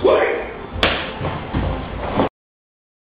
What?